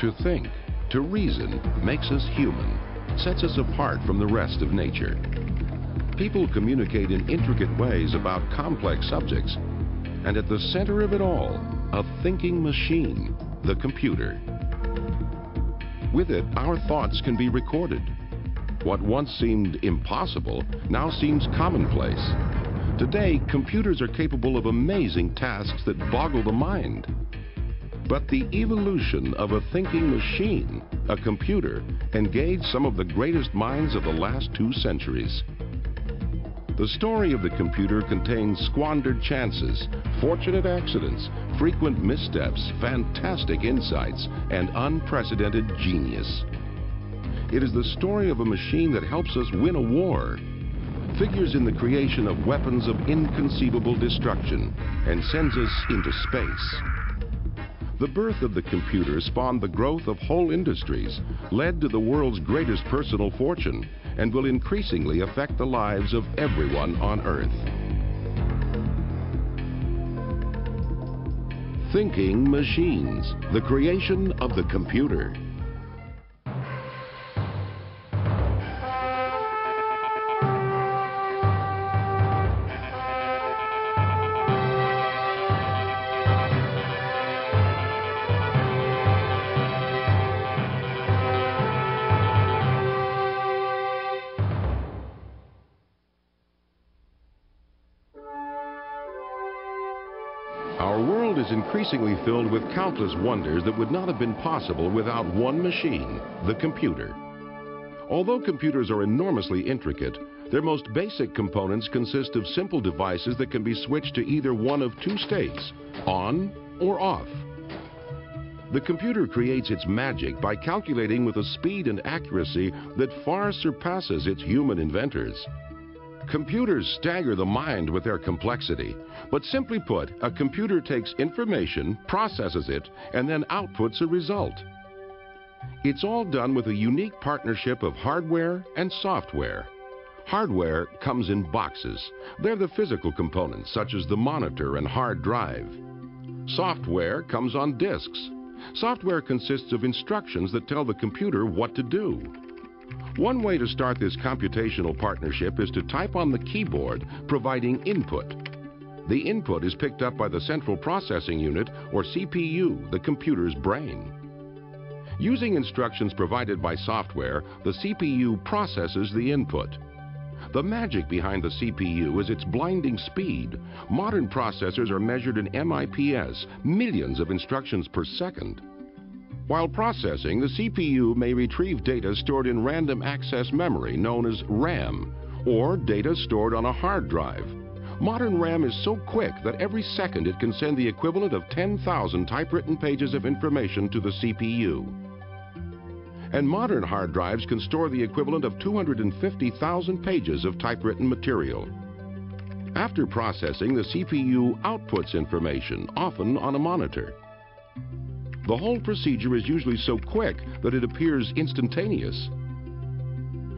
To think, to reason, makes us human, sets us apart from the rest of nature. People communicate in intricate ways about complex subjects, and at the center of it all, a thinking machine, the computer. With it, our thoughts can be recorded. What once seemed impossible now seems commonplace. Today, computers are capable of amazing tasks that boggle the mind. But the evolution of a thinking machine, a computer, engaged some of the greatest minds of the last two centuries. The story of the computer contains squandered chances, fortunate accidents, frequent missteps, fantastic insights, and unprecedented genius. It is the story of a machine that helps us win a war, figures in the creation of weapons of inconceivable destruction, and sends us into space. The birth of the computer spawned the growth of whole industries, led to the world's greatest personal fortune, and will increasingly affect the lives of everyone on Earth. Thinking Machines, the creation of the computer. Is increasingly filled with countless wonders that would not have been possible without one machine, the computer. Although computers are enormously intricate, their most basic components consist of simple devices that can be switched to either one of two states, on or off. The computer creates its magic by calculating with a speed and accuracy that far surpasses its human inventors. Computers stagger the mind with their complexity. But simply put, a computer takes information, processes it, and then outputs a result. It's all done with a unique partnership of hardware and software. Hardware comes in boxes. They're the physical components, such as the monitor and hard drive. Software comes on disks. Software consists of instructions that tell the computer what to do. One way to start this computational partnership is to type on the keyboard, providing input. The input is picked up by the Central Processing Unit, or CPU, the computer's brain. Using instructions provided by software, the CPU processes the input. The magic behind the CPU is its blinding speed. Modern processors are measured in MIPS, millions of instructions per second. While processing, the CPU may retrieve data stored in random access memory, known as RAM, or data stored on a hard drive. Modern RAM is so quick that every second it can send the equivalent of 10,000 typewritten pages of information to the CPU. And modern hard drives can store the equivalent of 250,000 pages of typewritten material. After processing, the CPU outputs information, often on a monitor. The whole procedure is usually so quick that it appears instantaneous.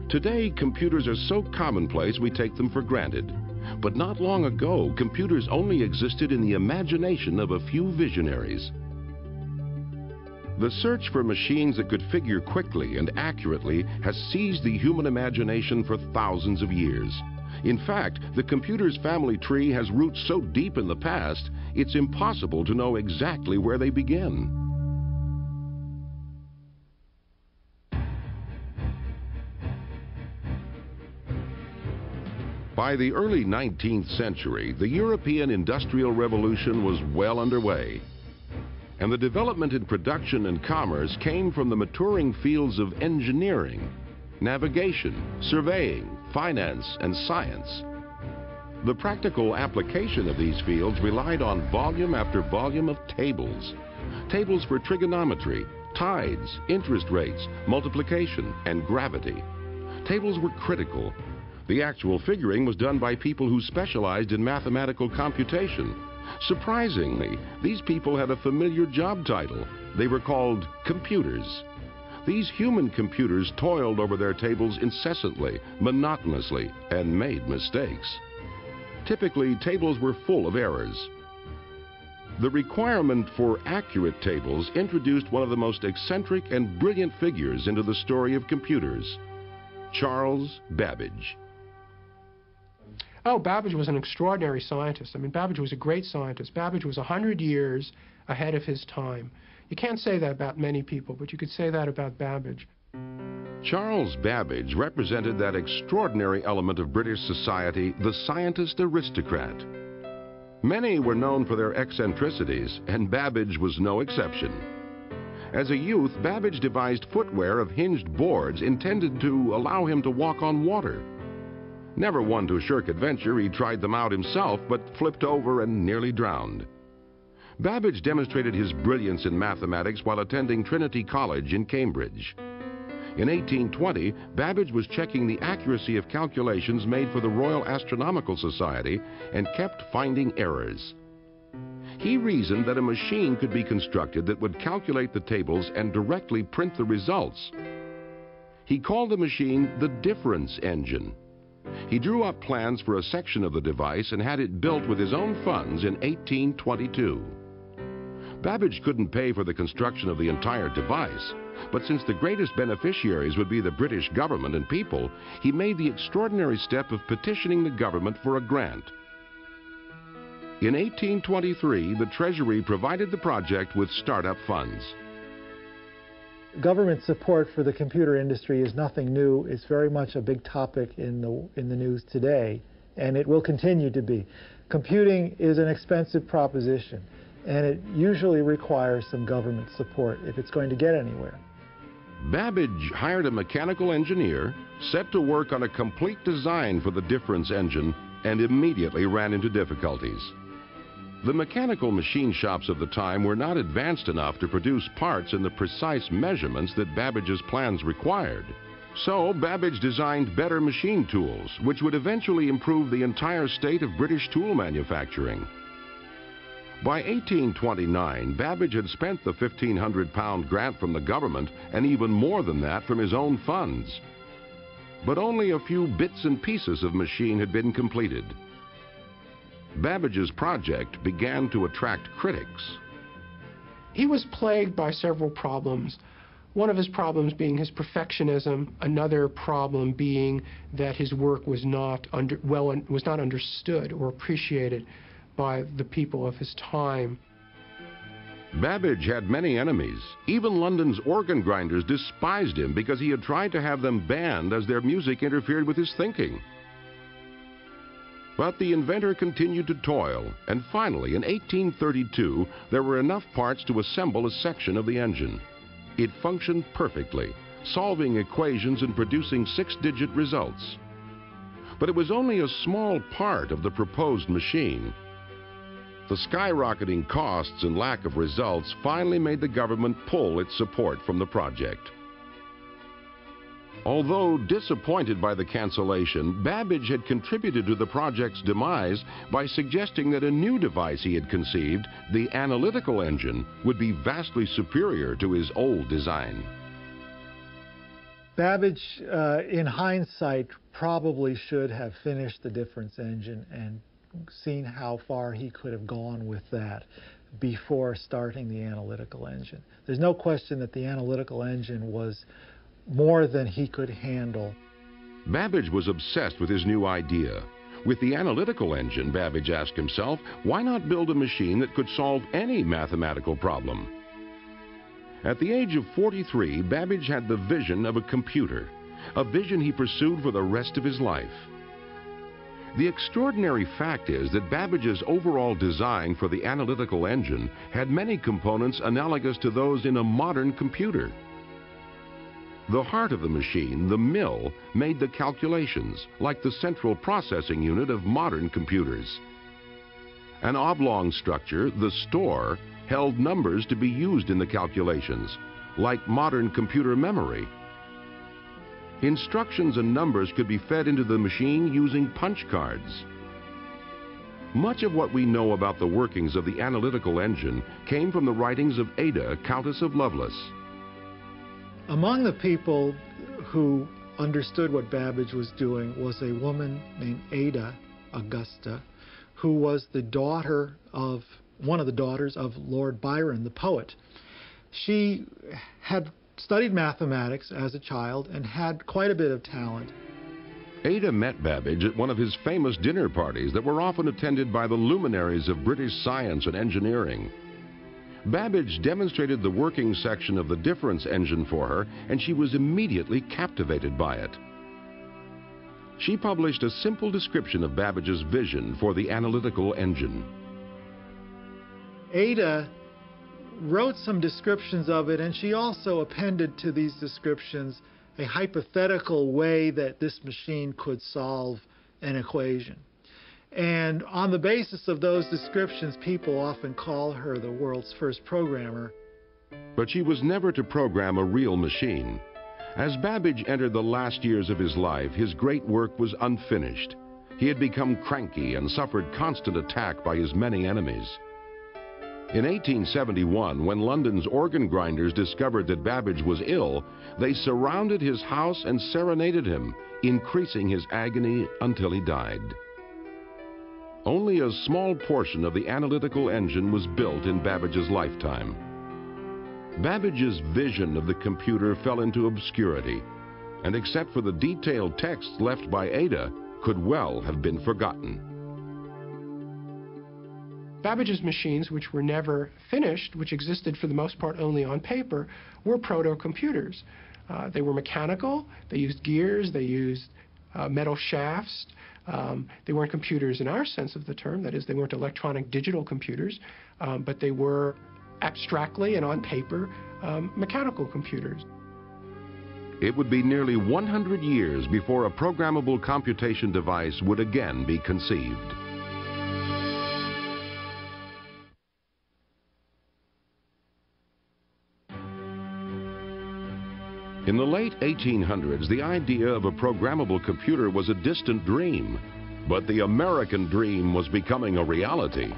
Today, computers are so commonplace we take them for granted. But not long ago, computers only existed in the imagination of a few visionaries. The search for machines that could figure quickly and accurately has seized the human imagination for thousands of years. In fact, the computer's family tree has roots so deep in the past, it's impossible to know exactly where they begin. By the early 19th century, the European Industrial Revolution was well underway. And the development in production and commerce came from the maturing fields of engineering, navigation, surveying, finance, and science. The practical application of these fields relied on volume after volume of tables. Tables for trigonometry, tides, interest rates, multiplication, and gravity. Tables were critical the actual figuring was done by people who specialized in mathematical computation. Surprisingly, these people had a familiar job title. They were called computers. These human computers toiled over their tables incessantly, monotonously, and made mistakes. Typically, tables were full of errors. The requirement for accurate tables introduced one of the most eccentric and brilliant figures into the story of computers, Charles Babbage. Oh, Babbage was an extraordinary scientist. I mean, Babbage was a great scientist. Babbage was 100 years ahead of his time. You can't say that about many people, but you could say that about Babbage. Charles Babbage represented that extraordinary element of British society, the scientist aristocrat. Many were known for their eccentricities, and Babbage was no exception. As a youth, Babbage devised footwear of hinged boards intended to allow him to walk on water. Never one to shirk adventure, he tried them out himself, but flipped over and nearly drowned. Babbage demonstrated his brilliance in mathematics while attending Trinity College in Cambridge. In 1820, Babbage was checking the accuracy of calculations made for the Royal Astronomical Society and kept finding errors. He reasoned that a machine could be constructed that would calculate the tables and directly print the results. He called the machine the difference engine. He drew up plans for a section of the device and had it built with his own funds in 1822. Babbage couldn't pay for the construction of the entire device, but since the greatest beneficiaries would be the British government and people, he made the extraordinary step of petitioning the government for a grant. In 1823, the Treasury provided the project with startup funds. Government support for the computer industry is nothing new. It's very much a big topic in the, in the news today, and it will continue to be. Computing is an expensive proposition, and it usually requires some government support if it's going to get anywhere. Babbage hired a mechanical engineer, set to work on a complete design for the difference engine, and immediately ran into difficulties. The mechanical machine shops of the time were not advanced enough to produce parts in the precise measurements that Babbage's plans required. So Babbage designed better machine tools, which would eventually improve the entire state of British tool manufacturing. By 1829, Babbage had spent the 1,500 pound grant from the government and even more than that from his own funds. But only a few bits and pieces of machine had been completed. Babbage's project began to attract critics. He was plagued by several problems. One of his problems being his perfectionism, another problem being that his work was not under, well was not understood or appreciated by the people of his time. Babbage had many enemies. Even London's organ grinders despised him because he had tried to have them banned as their music interfered with his thinking. But the inventor continued to toil, and finally, in 1832, there were enough parts to assemble a section of the engine. It functioned perfectly, solving equations and producing six-digit results. But it was only a small part of the proposed machine. The skyrocketing costs and lack of results finally made the government pull its support from the project. Although disappointed by the cancellation, Babbage had contributed to the project's demise by suggesting that a new device he had conceived, the analytical engine, would be vastly superior to his old design. Babbage, uh, in hindsight, probably should have finished the difference engine and seen how far he could have gone with that before starting the analytical engine. There's no question that the analytical engine was more than he could handle. Babbage was obsessed with his new idea. With the analytical engine, Babbage asked himself, why not build a machine that could solve any mathematical problem? At the age of 43, Babbage had the vision of a computer, a vision he pursued for the rest of his life. The extraordinary fact is that Babbage's overall design for the analytical engine had many components analogous to those in a modern computer. The heart of the machine, the mill, made the calculations, like the central processing unit of modern computers. An oblong structure, the store, held numbers to be used in the calculations, like modern computer memory. Instructions and numbers could be fed into the machine using punch cards. Much of what we know about the workings of the analytical engine came from the writings of Ada, Countess of Lovelace. Among the people who understood what Babbage was doing was a woman named Ada Augusta, who was the daughter of one of the daughters of Lord Byron, the poet. She had studied mathematics as a child and had quite a bit of talent. Ada met Babbage at one of his famous dinner parties that were often attended by the luminaries of British science and engineering. Babbage demonstrated the working section of the difference engine for her, and she was immediately captivated by it. She published a simple description of Babbage's vision for the analytical engine. Ada wrote some descriptions of it, and she also appended to these descriptions a hypothetical way that this machine could solve an equation. And on the basis of those descriptions, people often call her the world's first programmer. But she was never to program a real machine. As Babbage entered the last years of his life, his great work was unfinished. He had become cranky and suffered constant attack by his many enemies. In 1871, when London's organ grinders discovered that Babbage was ill, they surrounded his house and serenaded him, increasing his agony until he died. Only a small portion of the analytical engine was built in Babbage's lifetime. Babbage's vision of the computer fell into obscurity, and except for the detailed texts left by Ada, could well have been forgotten. Babbage's machines, which were never finished, which existed for the most part only on paper, were proto-computers. Uh, they were mechanical, they used gears, they used uh, metal shafts. Um, they weren't computers in our sense of the term, that is, they weren't electronic digital computers, um, but they were abstractly and on paper um, mechanical computers. It would be nearly 100 years before a programmable computation device would again be conceived. In the late 1800s, the idea of a programmable computer was a distant dream. But the American dream was becoming a reality.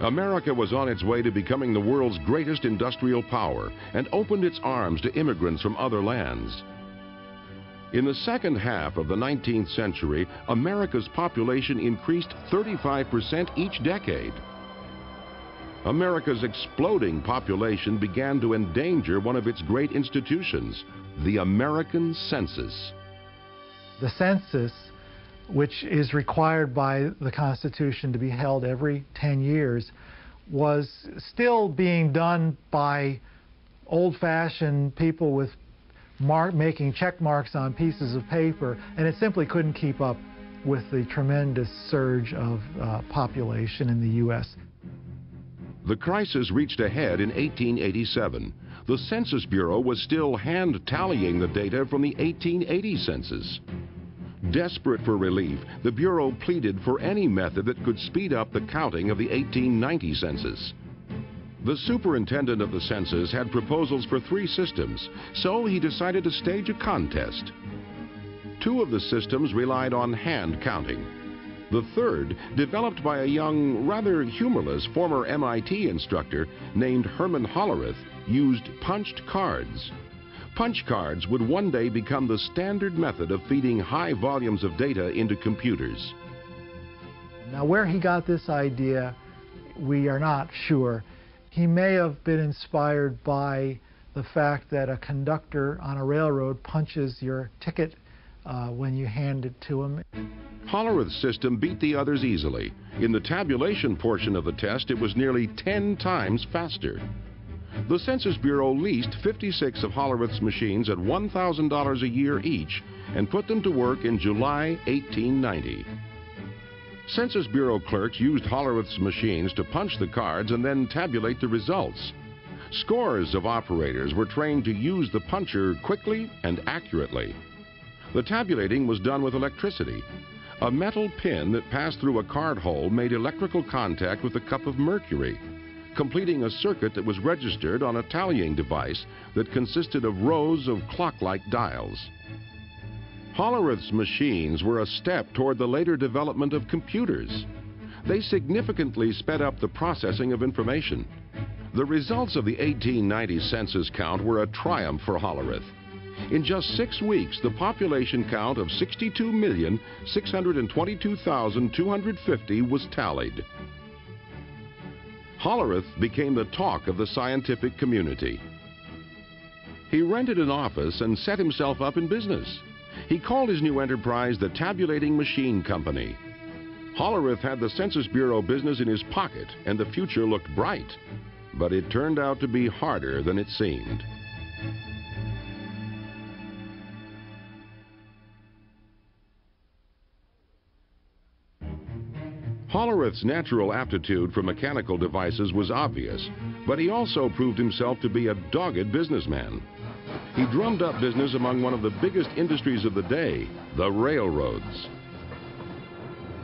America was on its way to becoming the world's greatest industrial power and opened its arms to immigrants from other lands. In the second half of the 19th century, America's population increased 35% each decade. America's exploding population began to endanger one of its great institutions, the American census. The census, which is required by the Constitution to be held every 10 years, was still being done by old-fashioned people with mark, making check marks on pieces of paper, and it simply couldn't keep up with the tremendous surge of uh, population in the U.S. The crisis reached a head in 1887 the Census Bureau was still hand tallying the data from the 1880 census. Desperate for relief, the Bureau pleaded for any method that could speed up the counting of the 1890 census. The superintendent of the census had proposals for three systems, so he decided to stage a contest. Two of the systems relied on hand counting. The third, developed by a young, rather humorless former MIT instructor named Herman Hollerith, used punched cards. Punch cards would one day become the standard method of feeding high volumes of data into computers. Now, where he got this idea, we are not sure. He may have been inspired by the fact that a conductor on a railroad punches your ticket uh, when you hand it to them. Hollerith's system beat the others easily. In the tabulation portion of the test, it was nearly 10 times faster. The Census Bureau leased 56 of Hollerith's machines at $1,000 a year each and put them to work in July 1890. Census Bureau clerks used Hollerith's machines to punch the cards and then tabulate the results. Scores of operators were trained to use the puncher quickly and accurately. The tabulating was done with electricity. A metal pin that passed through a card hole made electrical contact with a cup of mercury completing a circuit that was registered on a tallying device that consisted of rows of clock-like dials. Hollerith's machines were a step toward the later development of computers. They significantly sped up the processing of information. The results of the 1890 census count were a triumph for Hollerith. In just six weeks, the population count of 62,622,250 was tallied. Hollerith became the talk of the scientific community. He rented an office and set himself up in business. He called his new enterprise the Tabulating Machine Company. Hollerith had the Census Bureau business in his pocket and the future looked bright. But it turned out to be harder than it seemed. Hollerith's natural aptitude for mechanical devices was obvious, but he also proved himself to be a dogged businessman. He drummed up business among one of the biggest industries of the day, the railroads.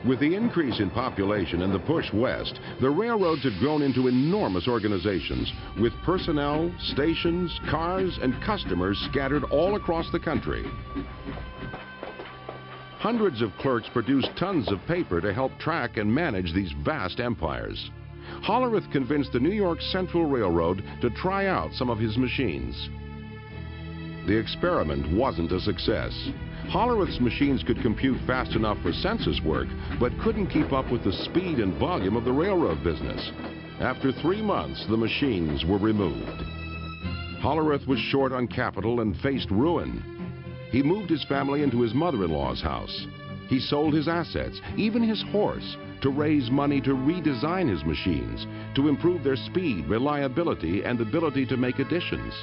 With the increase in population and the push west, the railroads had grown into enormous organizations with personnel, stations, cars, and customers scattered all across the country. Hundreds of clerks produced tons of paper to help track and manage these vast empires. Hollerith convinced the New York Central Railroad to try out some of his machines. The experiment wasn't a success. Hollerith's machines could compute fast enough for census work, but couldn't keep up with the speed and volume of the railroad business. After three months, the machines were removed. Hollerith was short on capital and faced ruin. He moved his family into his mother-in-law's house. He sold his assets, even his horse, to raise money to redesign his machines, to improve their speed, reliability, and ability to make additions.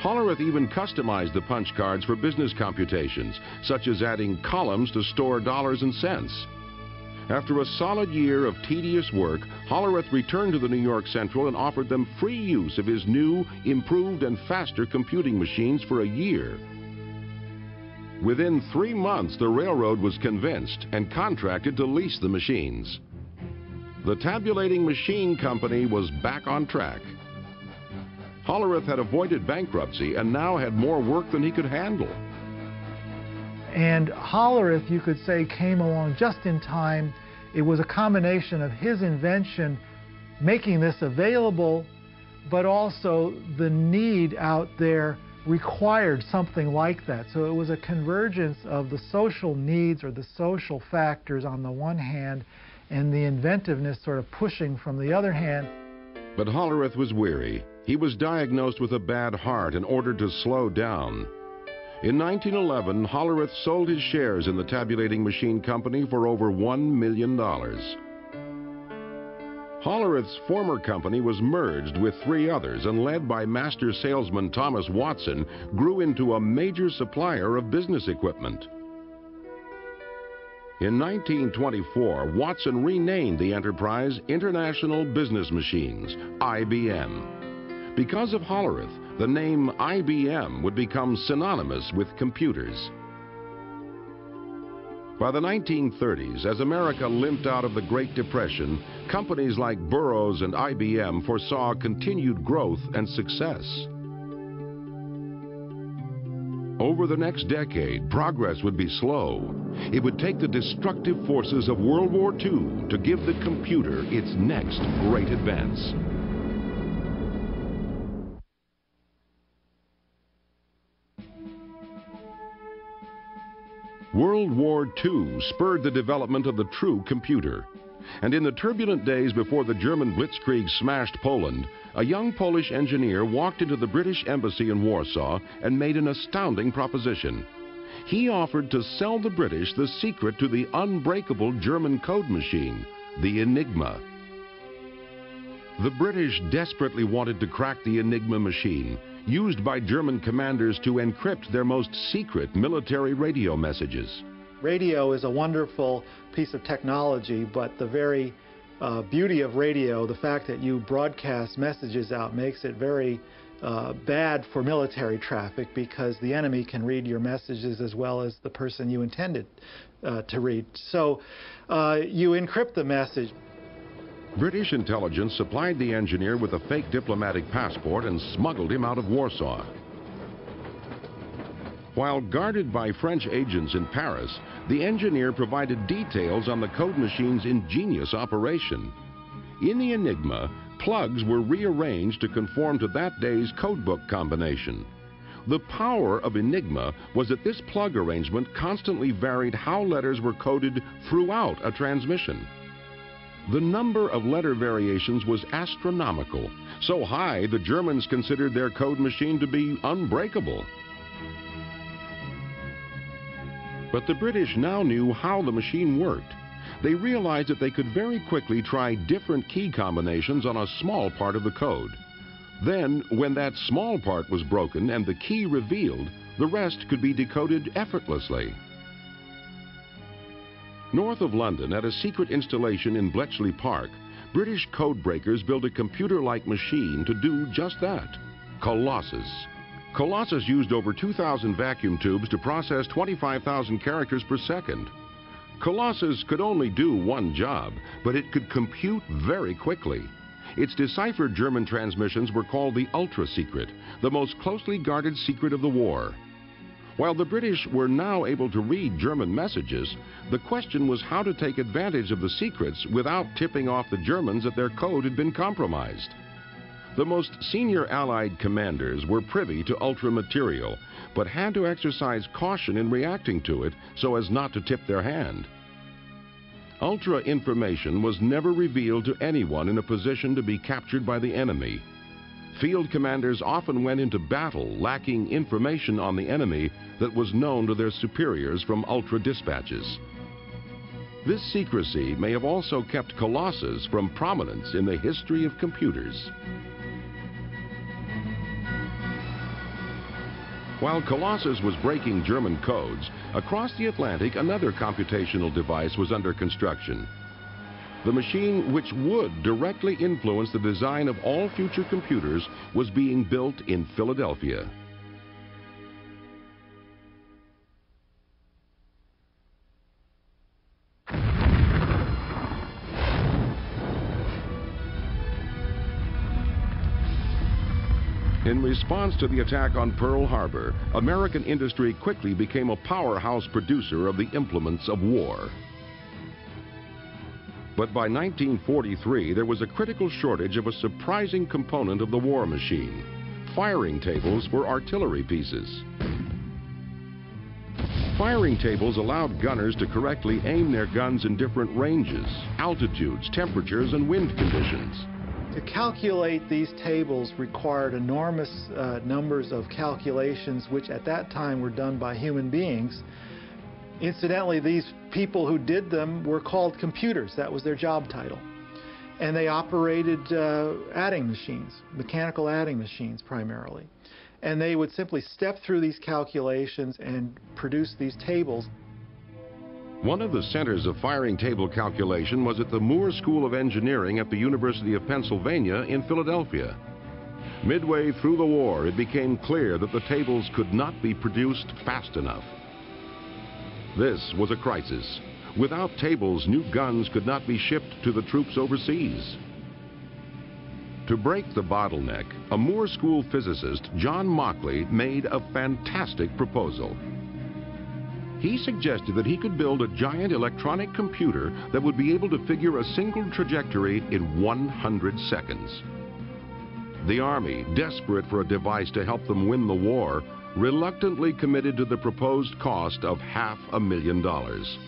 Hollerith even customized the punch cards for business computations, such as adding columns to store dollars and cents. After a solid year of tedious work, Hollerith returned to the New York Central and offered them free use of his new, improved, and faster computing machines for a year. Within three months, the railroad was convinced and contracted to lease the machines. The tabulating machine company was back on track. Hollerith had avoided bankruptcy and now had more work than he could handle. And Hollerith, you could say, came along just in time. It was a combination of his invention making this available, but also the need out there required something like that. So it was a convergence of the social needs or the social factors on the one hand and the inventiveness sort of pushing from the other hand. But Hollerith was weary. He was diagnosed with a bad heart and ordered to slow down. In 1911, Hollerith sold his shares in the tabulating machine company for over $1 million. Hollerith's former company was merged with three others and led by master salesman Thomas Watson grew into a major supplier of business equipment. In 1924, Watson renamed the enterprise International Business Machines, IBM. Because of Hollerith, the name IBM would become synonymous with computers. By the 1930s, as America limped out of the Great Depression, companies like Burroughs and IBM foresaw continued growth and success. Over the next decade, progress would be slow. It would take the destructive forces of World War II to give the computer its next great advance. World War II spurred the development of the true computer. And in the turbulent days before the German blitzkrieg smashed Poland, a young Polish engineer walked into the British embassy in Warsaw and made an astounding proposition. He offered to sell the British the secret to the unbreakable German code machine, the Enigma. The British desperately wanted to crack the Enigma machine, used by German commanders to encrypt their most secret military radio messages. Radio is a wonderful piece of technology, but the very uh, beauty of radio, the fact that you broadcast messages out, makes it very uh, bad for military traffic because the enemy can read your messages as well as the person you intended uh, to read. So uh, you encrypt the message. British intelligence supplied the engineer with a fake diplomatic passport and smuggled him out of Warsaw. While guarded by French agents in Paris, the engineer provided details on the code machine's ingenious operation. In the Enigma, plugs were rearranged to conform to that day's codebook combination. The power of Enigma was that this plug arrangement constantly varied how letters were coded throughout a transmission. The number of letter variations was astronomical, so high the Germans considered their code machine to be unbreakable. But the British now knew how the machine worked. They realized that they could very quickly try different key combinations on a small part of the code. Then, when that small part was broken and the key revealed, the rest could be decoded effortlessly. North of London, at a secret installation in Bletchley Park, British codebreakers built a computer-like machine to do just that. Colossus. Colossus used over 2,000 vacuum tubes to process 25,000 characters per second. Colossus could only do one job, but it could compute very quickly. Its deciphered German transmissions were called the Ultra Secret, the most closely guarded secret of the war. While the British were now able to read German messages, the question was how to take advantage of the secrets without tipping off the Germans that their code had been compromised. The most senior Allied commanders were privy to ultra material, but had to exercise caution in reacting to it so as not to tip their hand. Ultra information was never revealed to anyone in a position to be captured by the enemy. Field commanders often went into battle lacking information on the enemy that was known to their superiors from ultra dispatches. This secrecy may have also kept Colossus from prominence in the history of computers. While Colossus was breaking German codes, across the Atlantic another computational device was under construction. The machine which would directly influence the design of all future computers was being built in Philadelphia. In response to the attack on Pearl Harbor, American industry quickly became a powerhouse producer of the implements of war. But by 1943, there was a critical shortage of a surprising component of the war machine, firing tables for artillery pieces. Firing tables allowed gunners to correctly aim their guns in different ranges, altitudes, temperatures, and wind conditions. To calculate these tables required enormous uh, numbers of calculations, which at that time were done by human beings. Incidentally, these people who did them were called computers. That was their job title. And they operated uh, adding machines, mechanical adding machines primarily. And they would simply step through these calculations and produce these tables. One of the centers of firing table calculation was at the Moore School of Engineering at the University of Pennsylvania in Philadelphia. Midway through the war, it became clear that the tables could not be produced fast enough. This was a crisis. Without tables, new guns could not be shipped to the troops overseas. To break the bottleneck, a Moore School physicist, John Mauchly, made a fantastic proposal. He suggested that he could build a giant electronic computer that would be able to figure a single trajectory in 100 seconds. The Army, desperate for a device to help them win the war, reluctantly committed to the proposed cost of half a million dollars.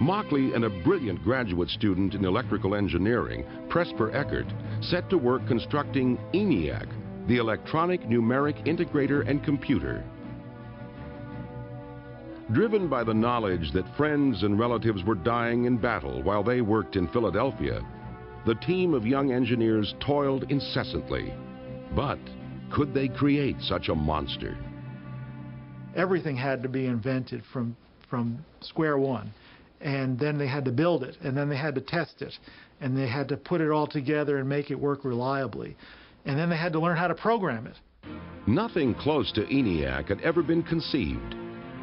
Mauchly and a brilliant graduate student in electrical engineering, Presper Eckert, set to work constructing ENIAC, the Electronic Numeric Integrator and Computer. Driven by the knowledge that friends and relatives were dying in battle while they worked in Philadelphia, the team of young engineers toiled incessantly. But could they create such a monster? Everything had to be invented from, from square one. And then they had to build it, and then they had to test it, and they had to put it all together and make it work reliably. And then they had to learn how to program it. Nothing close to ENIAC had ever been conceived.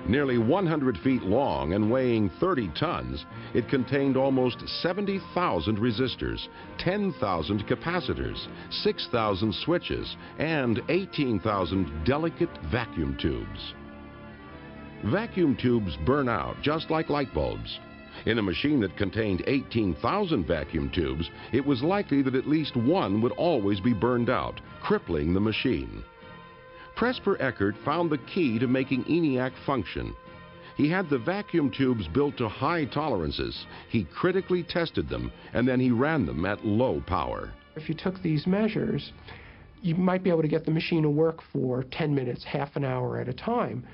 Nearly 100 feet long and weighing 30 tons, it contained almost 70,000 resistors, 10,000 capacitors, 6,000 switches, and 18,000 delicate vacuum tubes. Vacuum tubes burn out just like light bulbs. In a machine that contained 18,000 vacuum tubes, it was likely that at least one would always be burned out, crippling the machine. Presper Eckert found the key to making ENIAC function. He had the vacuum tubes built to high tolerances. He critically tested them, and then he ran them at low power. If you took these measures, you might be able to get the machine to work for 10 minutes, half an hour at a time.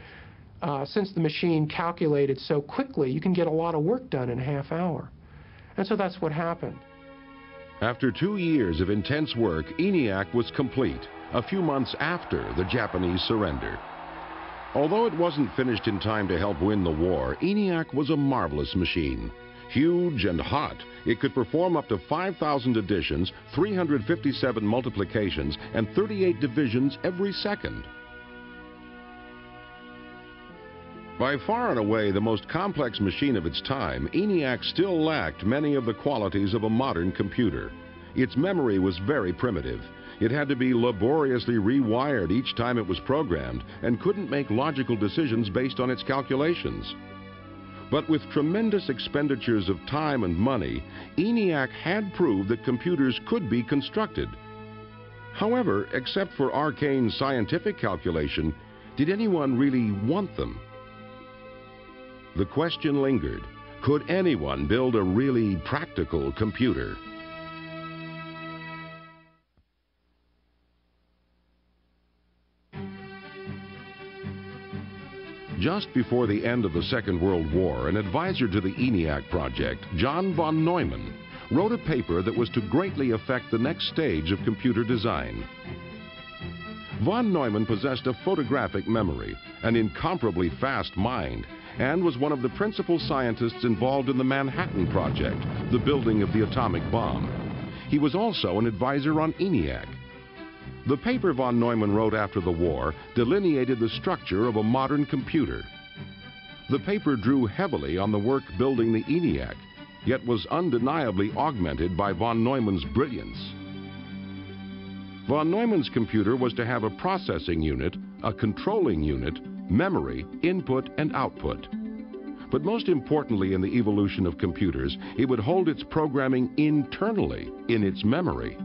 Uh, since the machine calculated so quickly, you can get a lot of work done in a half hour. And so that's what happened. After two years of intense work, ENIAC was complete, a few months after the Japanese surrender. Although it wasn't finished in time to help win the war, ENIAC was a marvelous machine. Huge and hot, it could perform up to 5,000 additions, 357 multiplications, and 38 divisions every second. By far and away the most complex machine of its time, ENIAC still lacked many of the qualities of a modern computer. Its memory was very primitive. It had to be laboriously rewired each time it was programmed and couldn't make logical decisions based on its calculations. But with tremendous expenditures of time and money, ENIAC had proved that computers could be constructed. However, except for arcane scientific calculation, did anyone really want them? The question lingered, could anyone build a really practical computer? Just before the end of the Second World War, an advisor to the ENIAC project, John von Neumann, wrote a paper that was to greatly affect the next stage of computer design. Von Neumann possessed a photographic memory, an incomparably fast mind, and was one of the principal scientists involved in the Manhattan Project, the building of the atomic bomb. He was also an advisor on ENIAC. The paper von Neumann wrote after the war delineated the structure of a modern computer. The paper drew heavily on the work building the ENIAC, yet was undeniably augmented by von Neumann's brilliance. Von Neumann's computer was to have a processing unit, a controlling unit, memory, input, and output. But most importantly in the evolution of computers, it would hold its programming internally in its memory.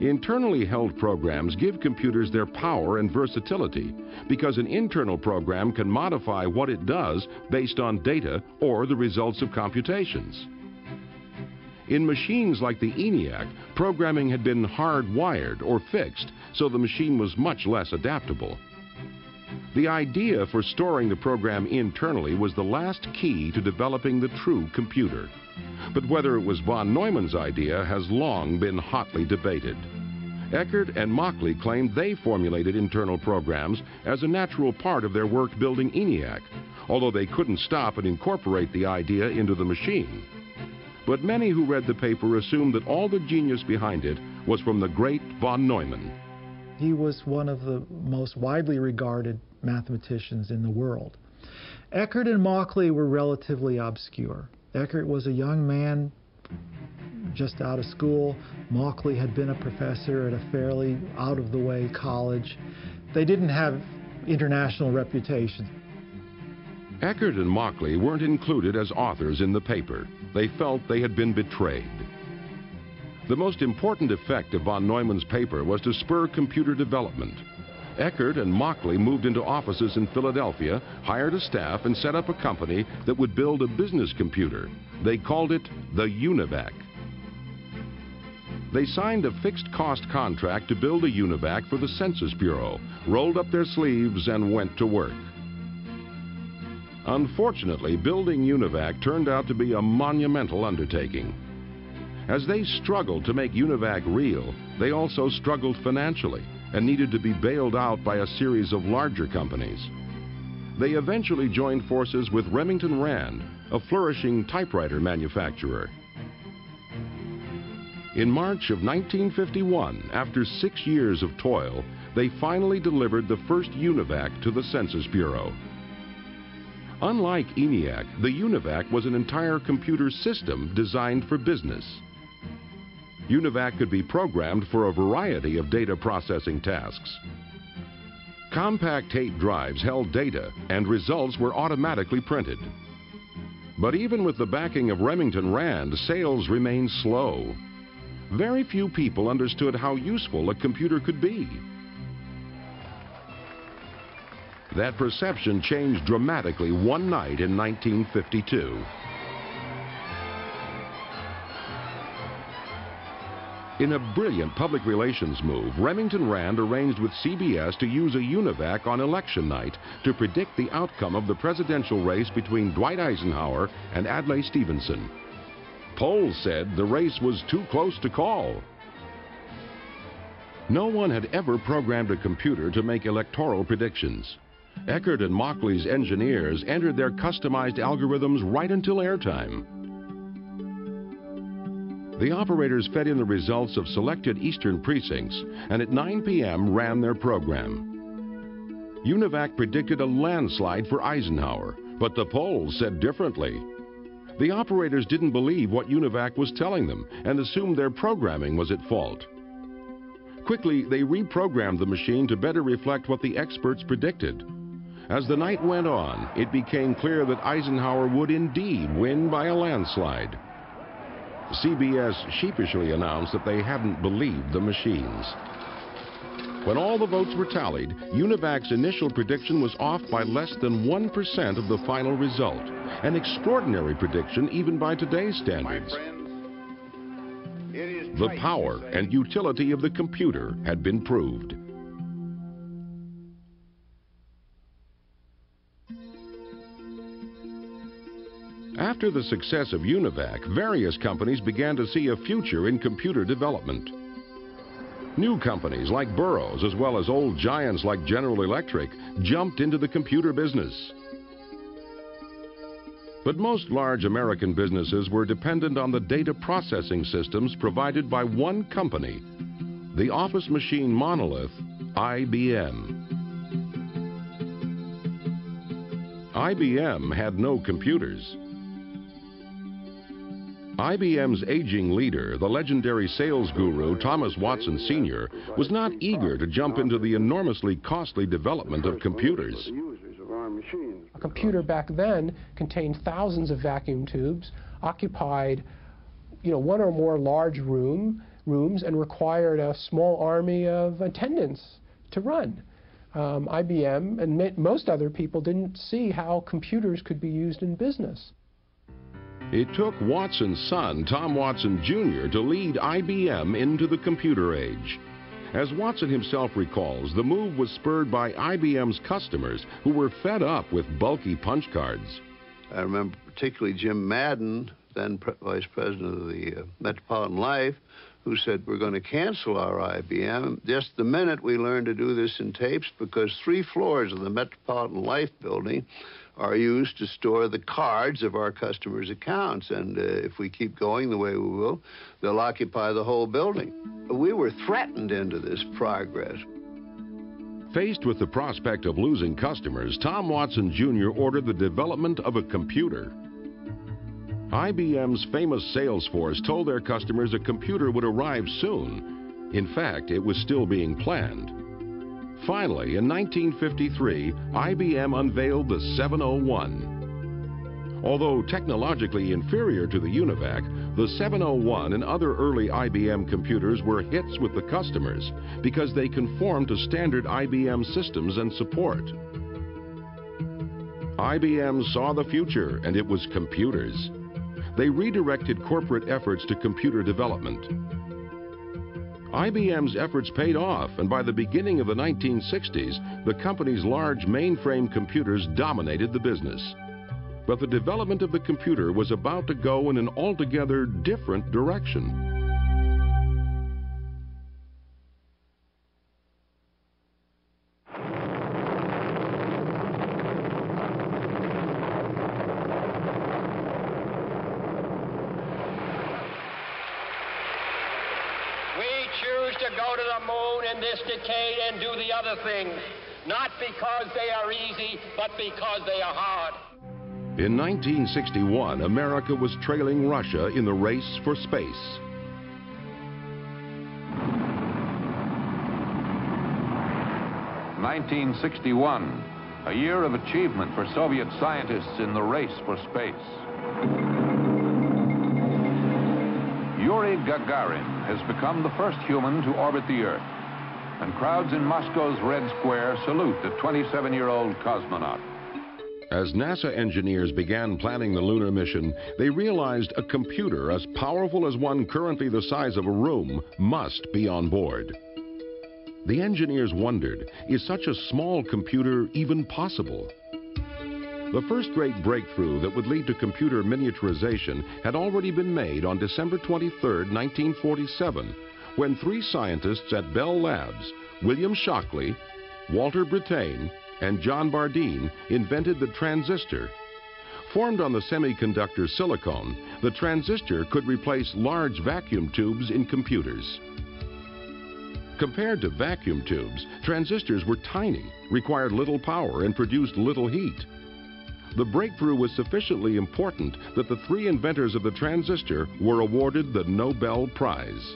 Internally held programs give computers their power and versatility because an internal program can modify what it does based on data or the results of computations. In machines like the ENIAC, programming had been hardwired or fixed, so the machine was much less adaptable. The idea for storing the program internally was the last key to developing the true computer. But whether it was von Neumann's idea has long been hotly debated. Eckert and Mauchly claimed they formulated internal programs as a natural part of their work building ENIAC, although they couldn't stop and incorporate the idea into the machine. But many who read the paper assumed that all the genius behind it was from the great von Neumann. He was one of the most widely regarded mathematicians in the world. Eckert and Mauchly were relatively obscure. Eckert was a young man just out of school. Mauchly had been a professor at a fairly out of the way college. They didn't have international reputation. Eckert and Mauchly weren't included as authors in the paper. They felt they had been betrayed. The most important effect of von Neumann's paper was to spur computer development. Eckert and Mauchly moved into offices in Philadelphia, hired a staff, and set up a company that would build a business computer. They called it the UNIVAC. They signed a fixed cost contract to build a UNIVAC for the Census Bureau, rolled up their sleeves, and went to work. Unfortunately, building UNIVAC turned out to be a monumental undertaking. As they struggled to make UNIVAC real, they also struggled financially and needed to be bailed out by a series of larger companies. They eventually joined forces with Remington Rand, a flourishing typewriter manufacturer. In March of 1951, after six years of toil, they finally delivered the first UNIVAC to the Census Bureau. Unlike ENIAC, the UNIVAC was an entire computer system designed for business. UNIVAC could be programmed for a variety of data processing tasks. Compact tape drives held data and results were automatically printed. But even with the backing of Remington Rand, sales remained slow. Very few people understood how useful a computer could be. That perception changed dramatically one night in 1952. In a brilliant public relations move, Remington Rand arranged with CBS to use a UNIVAC on election night to predict the outcome of the presidential race between Dwight Eisenhower and Adlai Stevenson. Polls said the race was too close to call. No one had ever programmed a computer to make electoral predictions. Eckert and Mauchly's engineers entered their customized algorithms right until airtime. The operators fed in the results of selected eastern precincts and at 9 p.m. ran their program. UNIVAC predicted a landslide for Eisenhower, but the polls said differently. The operators didn't believe what UNIVAC was telling them and assumed their programming was at fault. Quickly, they reprogrammed the machine to better reflect what the experts predicted. As the night went on, it became clear that Eisenhower would indeed win by a landslide. CBS sheepishly announced that they hadn't believed the machines. When all the votes were tallied, UNIVAC's initial prediction was off by less than 1% of the final result, an extraordinary prediction even by today's standards. The power and utility of the computer had been proved. After the success of UNIVAC, various companies began to see a future in computer development. New companies like Burroughs, as well as old giants like General Electric, jumped into the computer business. But most large American businesses were dependent on the data processing systems provided by one company, the office machine monolith, IBM. IBM had no computers. IBM's aging leader, the legendary sales guru Thomas Watson Sr., was not eager to jump into the enormously costly development of computers. A computer back then contained thousands of vacuum tubes, occupied you know, one or more large room, rooms, and required a small army of attendants to run. Um, IBM and most other people didn't see how computers could be used in business. It took Watson's son, Tom Watson Jr., to lead IBM into the computer age. As Watson himself recalls, the move was spurred by IBM's customers who were fed up with bulky punch cards. I remember particularly Jim Madden, then pre vice president of the uh, Metropolitan Life, who said, We're going to cancel our IBM. Just the minute we learn to do this in tapes, because three floors of the Metropolitan Life building are used to store the cards of our customers' accounts. And uh, if we keep going the way we will, they'll occupy the whole building. We were threatened into this progress. Faced with the prospect of losing customers, Tom Watson Jr. ordered the development of a computer. IBM's famous sales force told their customers a computer would arrive soon. In fact, it was still being planned. Finally, in 1953, IBM unveiled the 701. Although technologically inferior to the UNIVAC, the 701 and other early IBM computers were hits with the customers because they conformed to standard IBM systems and support. IBM saw the future, and it was computers. They redirected corporate efforts to computer development. IBM's efforts paid off, and by the beginning of the 1960s, the company's large mainframe computers dominated the business. But the development of the computer was about to go in an altogether different direction. Other things, not because they are easy, but because they are hard. In 1961, America was trailing Russia in the race for space. Nineteen sixty-one, a year of achievement for Soviet scientists in the race for space. Yuri Gagarin has become the first human to orbit the Earth. and crowds in Moscow's Red Square salute the 27-year-old cosmonaut. As NASA engineers began planning the lunar mission, they realized a computer as powerful as one currently the size of a room must be on board. The engineers wondered, is such a small computer even possible? The first great breakthrough that would lead to computer miniaturization had already been made on December 23, 1947, when three scientists at Bell Labs, William Shockley, Walter Brattain, and John Bardeen, invented the transistor. Formed on the semiconductor silicon, the transistor could replace large vacuum tubes in computers. Compared to vacuum tubes, transistors were tiny, required little power, and produced little heat. The breakthrough was sufficiently important that the three inventors of the transistor were awarded the Nobel Prize.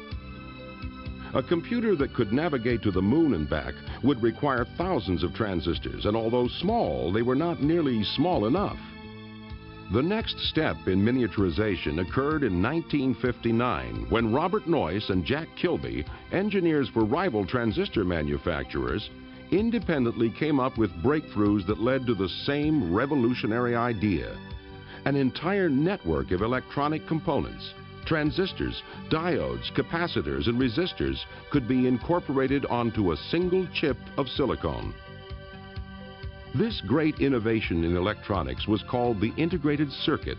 A computer that could navigate to the moon and back would require thousands of transistors, and although small, they were not nearly small enough. The next step in miniaturization occurred in 1959 when Robert Noyce and Jack Kilby, engineers for rival transistor manufacturers, independently came up with breakthroughs that led to the same revolutionary idea. An entire network of electronic components, transistors, diodes, capacitors, and resistors could be incorporated onto a single chip of silicon. This great innovation in electronics was called the integrated circuit.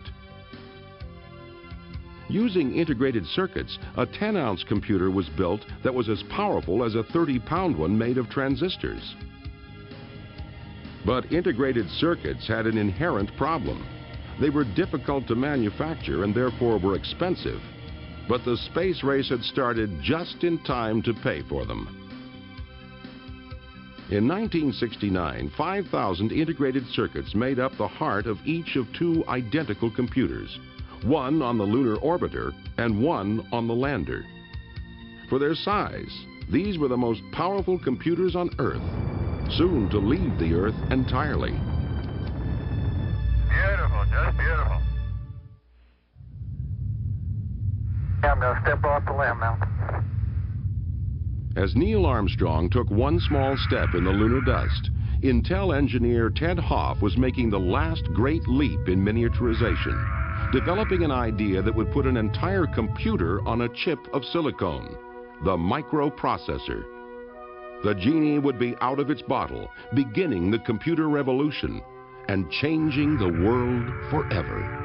Using integrated circuits, a 10-ounce computer was built that was as powerful as a 30-pound one made of transistors. But integrated circuits had an inherent problem. They were difficult to manufacture and therefore were expensive. But the space race had started just in time to pay for them. In 1969, 5,000 integrated circuits made up the heart of each of two identical computers one on the lunar orbiter and one on the lander. For their size, these were the most powerful computers on Earth, soon to leave the Earth entirely. Beautiful, just beautiful. I'm going to step off the LM now. As Neil Armstrong took one small step in the lunar dust, Intel engineer Ted Hoff was making the last great leap in miniaturization developing an idea that would put an entire computer on a chip of silicone, the microprocessor. The genie would be out of its bottle, beginning the computer revolution and changing the world forever.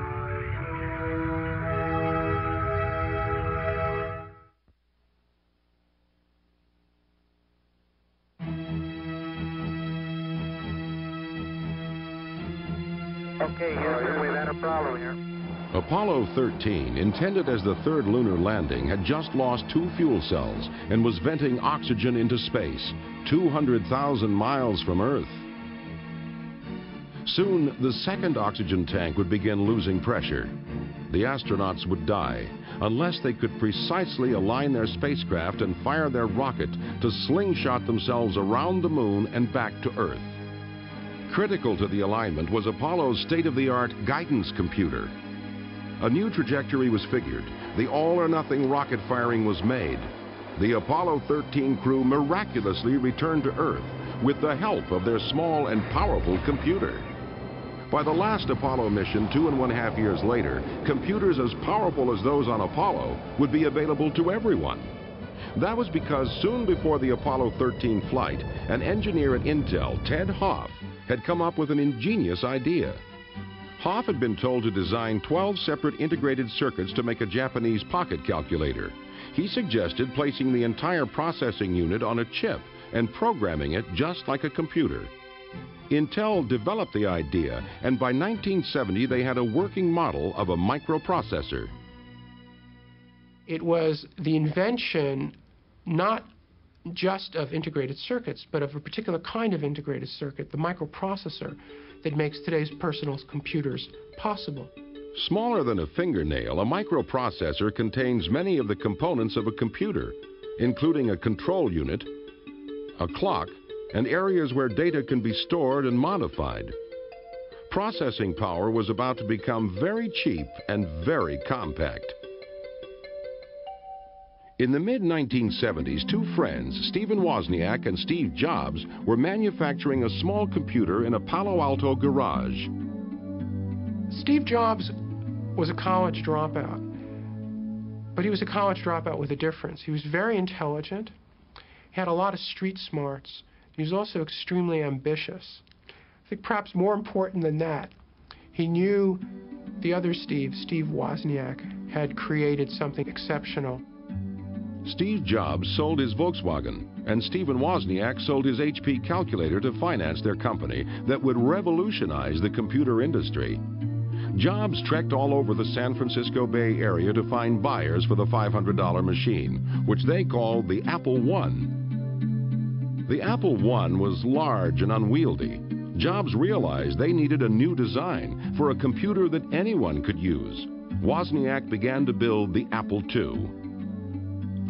Okay, Houston, we've had a problem here. Apollo 13, intended as the third lunar landing, had just lost two fuel cells and was venting oxygen into space, 200,000 miles from Earth. Soon, the second oxygen tank would begin losing pressure. The astronauts would die unless they could precisely align their spacecraft and fire their rocket to slingshot themselves around the moon and back to Earth. Critical to the alignment was Apollo's state-of-the-art guidance computer, a new trajectory was figured. The all-or-nothing rocket firing was made. The Apollo 13 crew miraculously returned to Earth with the help of their small and powerful computer. By the last Apollo mission, two and one half years later, computers as powerful as those on Apollo would be available to everyone. That was because soon before the Apollo 13 flight, an engineer at Intel, Ted Hoff, had come up with an ingenious idea. Hoff had been told to design 12 separate integrated circuits to make a Japanese pocket calculator. He suggested placing the entire processing unit on a chip and programming it just like a computer. Intel developed the idea, and by 1970 they had a working model of a microprocessor. It was the invention not just of integrated circuits, but of a particular kind of integrated circuit, the microprocessor that makes today's personal computers possible. Smaller than a fingernail, a microprocessor contains many of the components of a computer, including a control unit, a clock, and areas where data can be stored and modified. Processing power was about to become very cheap and very compact. In the mid-1970s, two friends, Stephen Wozniak and Steve Jobs, were manufacturing a small computer in a Palo Alto garage. Steve Jobs was a college dropout, but he was a college dropout with a difference. He was very intelligent, he had a lot of street smarts, he was also extremely ambitious. I think perhaps more important than that, he knew the other Steve, Steve Wozniak, had created something exceptional. Steve Jobs sold his Volkswagen, and Stephen Wozniak sold his HP calculator to finance their company that would revolutionize the computer industry. Jobs trekked all over the San Francisco Bay Area to find buyers for the $500 machine, which they called the Apple I. The Apple I was large and unwieldy. Jobs realized they needed a new design for a computer that anyone could use. Wozniak began to build the Apple II.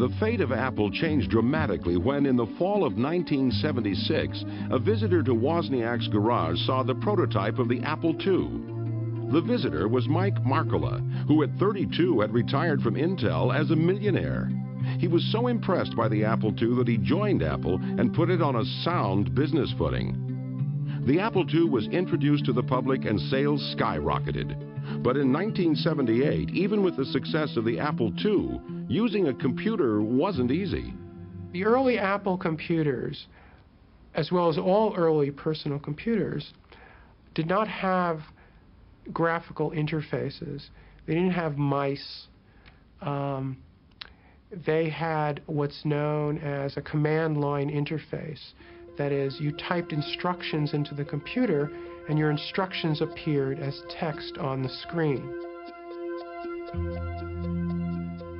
The fate of Apple changed dramatically when, in the fall of 1976, a visitor to Wozniak's garage saw the prototype of the Apple II. The visitor was Mike Markkula, who at 32 had retired from Intel as a millionaire. He was so impressed by the Apple II that he joined Apple and put it on a sound business footing. The Apple II was introduced to the public and sales skyrocketed. But in 1978, even with the success of the Apple II, using a computer wasn't easy. The early Apple computers, as well as all early personal computers, did not have graphical interfaces. They didn't have mice. Um, they had what's known as a command line interface. That is, you typed instructions into the computer and your instructions appeared as text on the screen.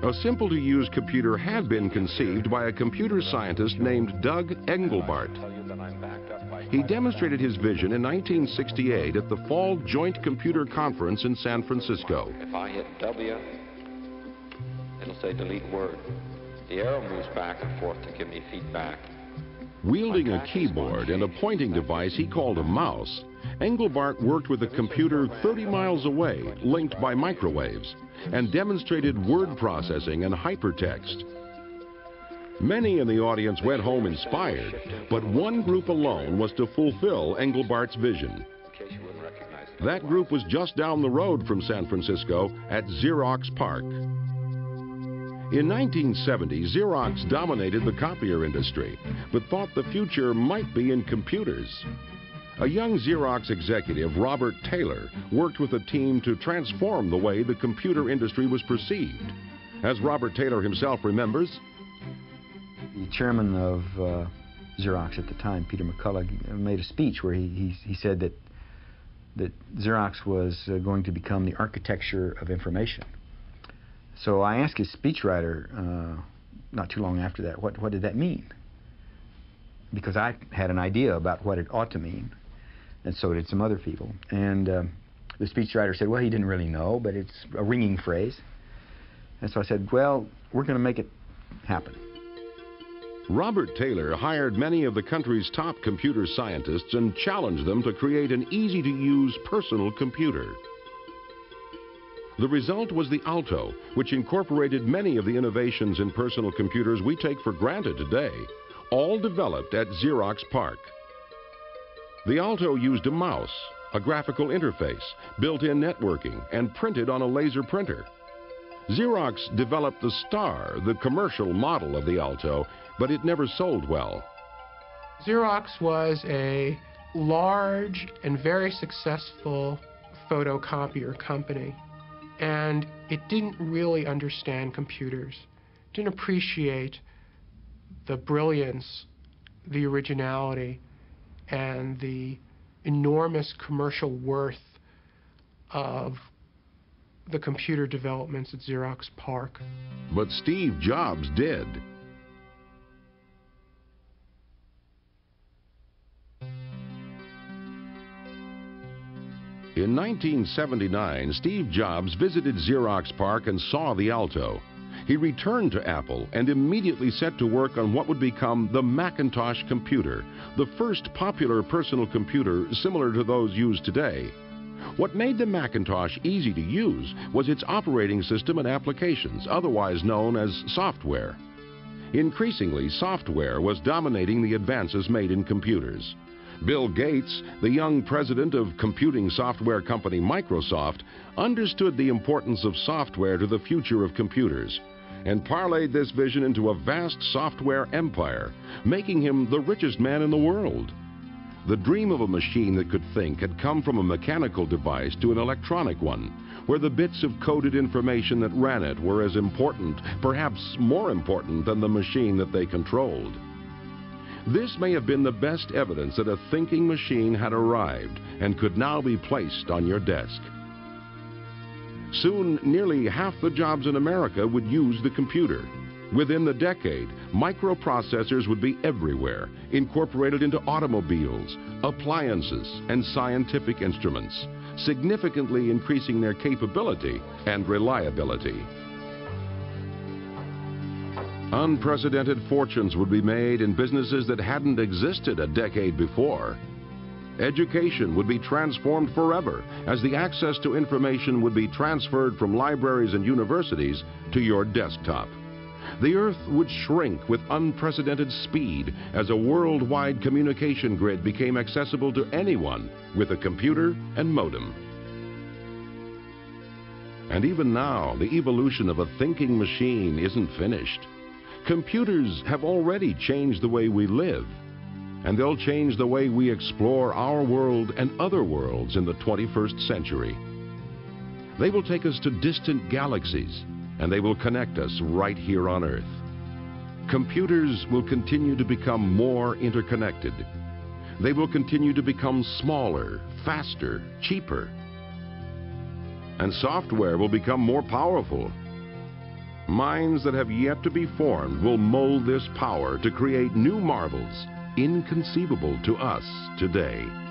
A simple-to-use computer had been conceived by a computer scientist named Doug Engelbart. He demonstrated his vision in 1968 at the Fall Joint Computer Conference in San Francisco. If I hit W, it'll say delete word. The arrow moves back and forth to give me feedback. Wielding a keyboard and a pointing device he called a mouse, Engelbart worked with a computer 30 miles away, linked by microwaves, and demonstrated word processing and hypertext. Many in the audience went home inspired, but one group alone was to fulfill Engelbart's vision. That group was just down the road from San Francisco at Xerox PARC. In 1970, Xerox dominated the copier industry, but thought the future might be in computers. A young Xerox executive, Robert Taylor, worked with a team to transform the way the computer industry was perceived. As Robert Taylor himself remembers, the chairman of uh, Xerox at the time, Peter McColough, made a speech where he, he, he said that, that Xerox was uh, going to become the architecture of information. So I asked his speechwriter uh, not too long after that, what, what did that mean? Because I had an idea about what it ought to mean and so did some other people. And uh, the speechwriter said, well, he didn't really know, but it's a ringing phrase. And so I said, well, we're going to make it happen. Robert Taylor hired many of the country's top computer scientists and challenged them to create an easy-to-use personal computer. The result was the Alto, which incorporated many of the innovations in personal computers we take for granted today, all developed at Xerox PARC. The Alto used a mouse, a graphical interface, built-in networking, and printed on a laser printer. Xerox developed the Star, the commercial model of the Alto, but it never sold well. Xerox was a large and very successful photocopier company, and it didn't really understand computers, didn't appreciate the brilliance, the originality, and the enormous commercial worth of the computer developments at Xerox PARC. But Steve Jobs did. In 1979, Steve Jobs visited Xerox PARC and saw the Alto. He returned to Apple and immediately set to work on what would become the Macintosh computer, the first popular personal computer similar to those used today. What made the Macintosh easy to use was its operating system and applications, otherwise known as software. Increasingly, software was dominating the advances made in computers. Bill Gates, the young president of computing software company Microsoft, understood the importance of software to the future of computers and parlayed this vision into a vast software empire, making him the richest man in the world. The dream of a machine that could think had come from a mechanical device to an electronic one, where the bits of coded information that ran it were as important, perhaps more important, than the machine that they controlled. This may have been the best evidence that a thinking machine had arrived and could now be placed on your desk. Soon, nearly half the jobs in America would use the computer. Within the decade, microprocessors would be everywhere, incorporated into automobiles, appliances, and scientific instruments, significantly increasing their capability and reliability. Unprecedented fortunes would be made in businesses that hadn't existed a decade before. Education would be transformed forever as the access to information would be transferred from libraries and universities to your desktop. The Earth would shrink with unprecedented speed as a worldwide communication grid became accessible to anyone with a computer and modem. And even now, the evolution of a thinking machine isn't finished. Computers have already changed the way we live and they'll change the way we explore our world and other worlds in the 21st century. They will take us to distant galaxies, and they will connect us right here on Earth. Computers will continue to become more interconnected. They will continue to become smaller, faster, cheaper. And software will become more powerful. Minds that have yet to be formed will mold this power to create new marvels inconceivable to us today.